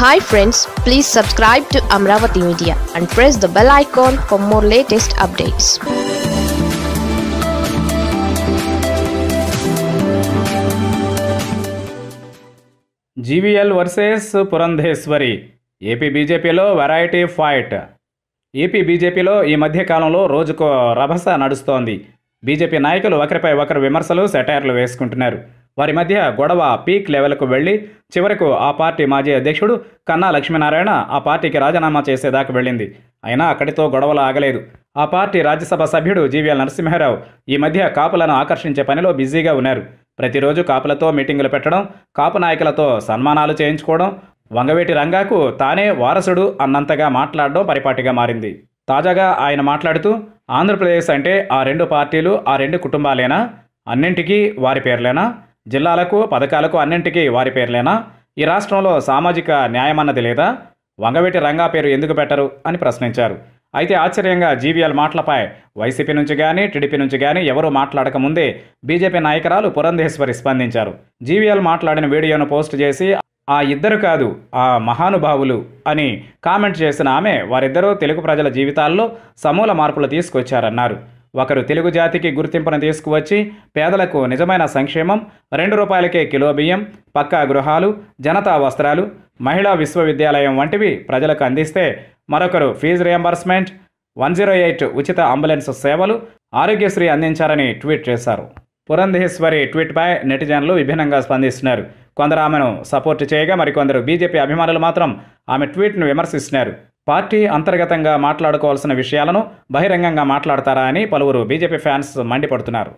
Hi friends please subscribe to Amaravati media and press the bell icon for more latest updates GVL versus Purandeswari AP బీజేపీలో variety fight AP బీజేపీలో ఈ మధ్యకాలంలో రోజుకు రోజుకో రభస నడుస్తోంది. BJP నాయకులు ఒకరిపై ఒకరు విమర్శలు సెటైర్లు వేసుకుంటున్నారు. వారి మధ్య గొడవ పీక్ లెవెల్కు వెళ్ళి చివరకు ఆ పార్టీ మాజీ అధ్యక్షుడు కన్నా లక్ష్మీనారాయణ ఆ పార్టీకి రాజీనామా చేసేదాకా వెళ్ళింది. అయినా అక్కడితో గొడవలు ఆగలేదు. ఆ పార్టీ రాజ్యసభ సభ్యుడు జీవీఎల్ నరసింహారావు ఈ మధ్య కాపులను ఆకర్షించే పనిలో బిజీగా ఉన్నారు. ప్రతిరోజు కాపులతో మీటింగులు పెట్టడం కాపు నాయకులతో సన్మానాలు చేయించుకోవడం వంగవేటి రంగాకు తానే వారసుడు అన్నంతగా మాట్లాడడం పరిపాటిగా మారింది. తాజాగా ఆయన మాట్లాడుతూ ఆంధ్రప్రదేశ్ అంటే ఆ రెండు పార్టీలు ఆ రెండు కుటుంబాలేనా? అన్నింటికీ వారి పేర్లేనా? జిల్లాలకు పథకాలకు అన్నింటికీ వారి పేర్లేనా? ఈ రాష్ట్రంలో సామాజిక న్యాయమన్నది లేదా? వంగవేటి రంగా పేరు ఎందుకు పెట్టరు? అని ప్రశ్నించారు. అయితే ఆశ్చర్యంగా జీవీఎల్ మాటలపై వైసీపీ నుంచి కానీ టీడీపీ నుంచి కానీ ఎవరూ మాట్లాడక ముందే బీజేపీ నాయకురాలు పురంధేశ్వరి స్పందించారు. జీవీఎల్ మాట్లాడిన వీడియోను పోస్ట్ చేసి ఆ ఇద్దరు కాదు ఆ మహానుభావులు అని కామెంట్ చేసిన ఆమె వారిద్దరూ తెలుగు ప్రజల జీవితాల్లో సమూల మార్పులు తీసుకొచ్చారన్నారు. ఒకరు తెలుగు జాతికి గుర్తింపును తీసుకువచ్చి పేదలకు నిజమైన సంక్షేమం రెండు రూపాయలకే కిలో బియ్యం పక్కా గృహాలు జనతా వస్త్రాలు మహిళా విశ్వవిద్యాలయం వంటివి ప్రజలకు అందిస్తే మరొకరు fee reimbursement one zero eight ఉచిత అంబులెన్స్ సేవలు ఆరోగ్యశ్రీ అందించారని ట్వీట్ చేశారు. పురంధేశ్వరి ట్వీట్పై నెటిజన్లు విభిన్నంగా స్పందిస్తున్నారు. కొందరు ఆమెను సపోర్ట్ చేయగా మరికొందరు బీజేపీ అభిమానులు మాత్రం ఆమె ట్వీట్ను విమర్శిస్తున్నారు. పార్టీ అంతర్గతంగా మాట్లాడుకోవాల్సిన విషయాలను బహిరంగంగా మాట్లాడతారా అని పలువురు బీజేపీ ఫ్యాన్స్ మండిపడుతున్నారు.